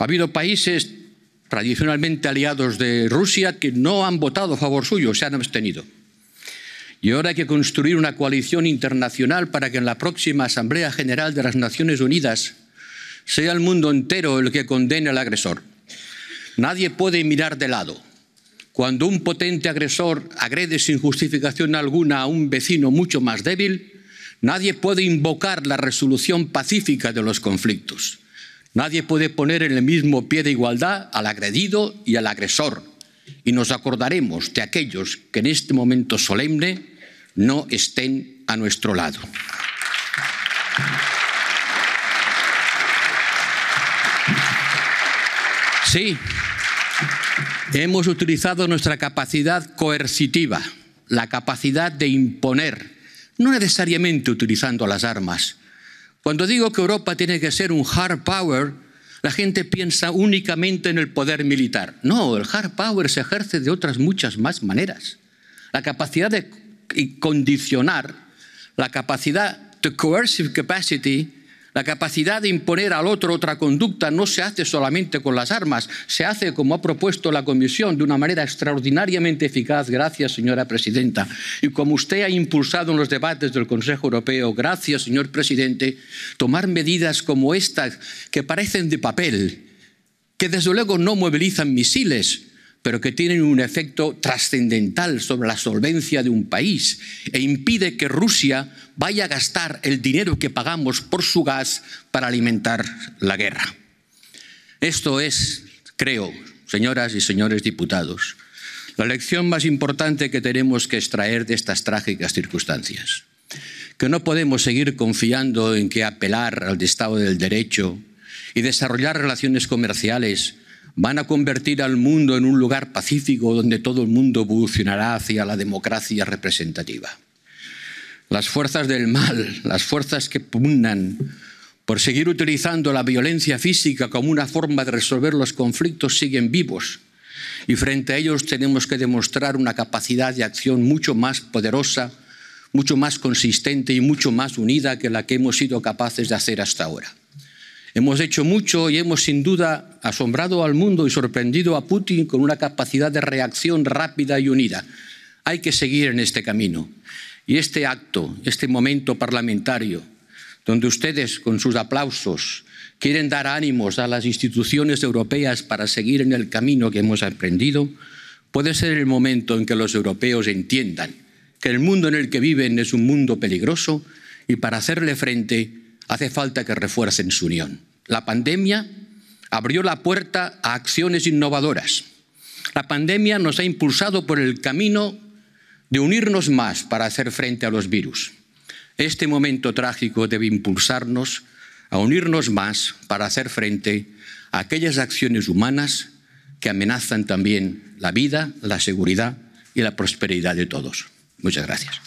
Ha habido países tradicionalmente aliados de Rusia que no han votado a favor suyo, se han abstenido. Y ahora hay que construir una coalición internacional para que en la próxima Asamblea General de las Naciones Unidas sea el mundo entero el que condene al agresor. Nadie puede mirar de lado. Cuando un potente agresor agrede sin justificación alguna a un vecino mucho más débil, nadie puede invocar la resolución pacífica de los conflictos. Nadie puede poner en el mismo pie de igualdad al agredido y al agresor. Y nos acordaremos de aquellos que en este momento solemne no estén a nuestro lado. Sí, hemos utilizado nuestra capacidad coercitiva, la capacidad de imponer, no necesariamente utilizando las armas. Cuando digo que Europa tiene que ser un hard power, la gente piensa únicamente en el poder militar. No, el hard power se ejerce de otras muchas más maneras. La capacidad de condicionar, la capacidad, the coercive capacity, la capacidad de imponer al otro otra conducta no se hace solamente con las armas, se hace, como ha propuesto la Comisión, de una manera extraordinariamente eficaz. Gracias, señora presidenta. Y como usted ha impulsado en los debates del Consejo Europeo, gracias, señor presidente, tomar medidas como estas, que parecen de papel, que desde luego no movilizan misiles, pero que tienen un efecto trascendental sobre la solvencia de un país e impide que Rusia vaya a gastar el dinero que pagamos por su gas para alimentar la guerra. Esto es, creo, señoras y señores diputados, la lección más importante que tenemos que extraer de estas trágicas circunstancias. Que no podemos seguir confiando en que apelar al Estado del Derecho y desarrollar relaciones comerciales van a convertir al mundo en un lugar pacífico donde todo el mundo evolucionará hacia la democracia representativa. Las fuerzas del mal, las fuerzas que pugnan por seguir utilizando la violencia física como una forma de resolver los conflictos siguen vivos y frente a ellos tenemos que demostrar una capacidad de acción mucho más poderosa, mucho más consistente y mucho más unida que la que hemos sido capaces de hacer hasta ahora. Hemos hecho mucho y hemos sin duda asombrado al mundo y sorprendido a Putin con una capacidad de reacción rápida y unida. Hay que seguir en este camino. Y este acto, este momento parlamentario, donde ustedes con sus aplausos quieren dar ánimos a las instituciones europeas para seguir en el camino que hemos aprendido, puede ser el momento en que los europeos entiendan que el mundo en el que viven es un mundo peligroso y para hacerle frente hace falta que refuercen su unión. La pandemia abrió la puerta a acciones innovadoras. La pandemia nos ha impulsado por el camino de unirnos más para hacer frente a los virus. Este momento trágico debe impulsarnos a unirnos más para hacer frente a aquellas acciones humanas que amenazan también la vida, la seguridad y la prosperidad de todos. Muchas gracias.